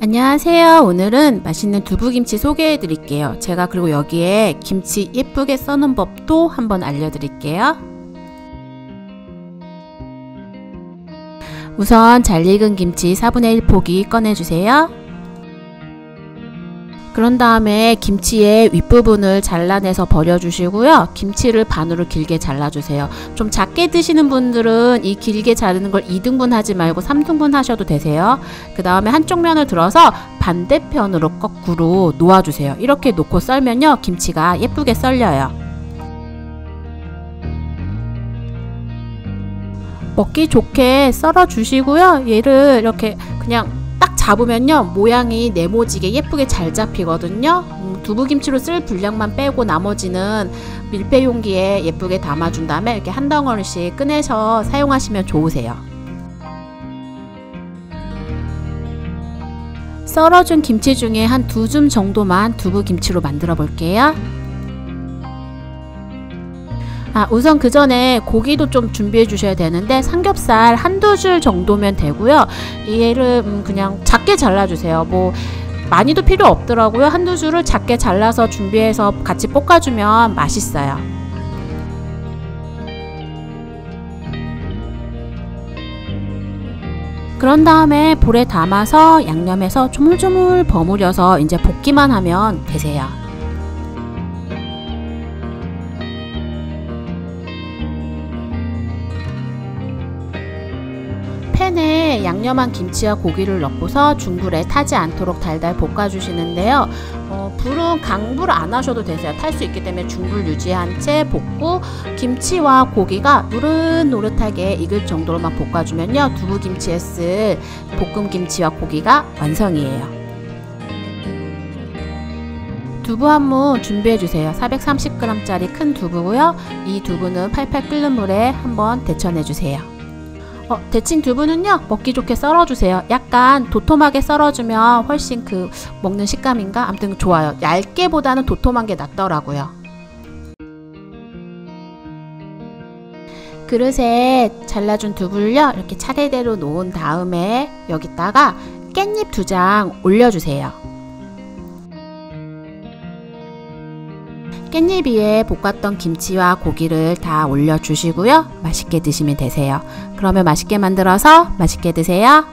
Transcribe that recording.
안녕하세요. 오늘은 맛있는 두부김치 소개해 드릴게요. 제가 그리고 여기에 김치 예쁘게 써는 법도 한번 알려드릴게요. 우선 잘 익은 김치 4분의 1 포기 꺼내주세요. 그런 다음에 김치의 윗부분을 잘라내서 버려주시고요. 김치를 반으로 길게 잘라주세요. 좀 작게 드시는 분들은 이 길게 자르는 걸 2등분 하지 말고 3등분 하셔도 되세요. 그 다음에 한쪽 면을 들어서 반대편으로 거꾸로 놓아주세요. 이렇게 놓고 썰면요. 김치가 예쁘게 썰려요. 먹기 좋게 썰어 주시고요. 얘를 이렇게 그냥 잡으면요 모양이 네모지게 예쁘게 잘 잡히거든요. 음, 두부김치로 쓸 분량만 빼고 나머지는 밀폐 용기에 예쁘게 담아준 다음에 이렇게 한 덩어리씩 꺼내서 사용하시면 좋으세요. 썰어준 김치 중에 한 두 줌 정도만 두부김치로 만들어 볼게요 아, 우선 그 전에 고기도 좀 준비해 주셔야 되는데 삼겹살 한두 줄 정도면 되고요. 얘를 음, 그냥 작게 잘라주세요. 뭐 많이도 필요 없더라고요. 한두 줄을 작게 잘라서 준비해서 같이 볶아주면 맛있어요. 그런 다음에 볼에 담아서 양념해서 조물조물 버무려서 이제 볶기만 하면 되세요. 팬에 양념한 김치와 고기를 넣고서 중불에 타지 않도록 달달 볶아주시는데요. 어, 불은 강불 안 하셔도 되세요. 탈 수 있기 때문에 중불 유지한 채 볶고 김치와 고기가 노릇노릇하게 익을 정도로만 볶아주면요. 두부김치에 쓸 볶음김치와 고기가 완성이에요. 두부 한 무 준비해주세요. 430g짜리 큰 두부고요. 이 두부는 팔팔 끓는 물에 한번 데쳐내주세요. 어, 데친 두부는요 먹기 좋게 썰어주세요. 약간 도톰하게 썰어주면 훨씬 그 먹는 식감인가? 아무튼 좋아요. 얇게 보다는 도톰한 게 낫더라고요. 그릇에 잘라준 두부를요 이렇게 차례대로 놓은 다음에 여기다가 깻잎 두 장 올려주세요 깻잎 위에 볶았던 김치와 고기를 다 올려주시고요. 맛있게 드시면 되세요. 그러면 맛있게 만들어서 맛있게 드세요.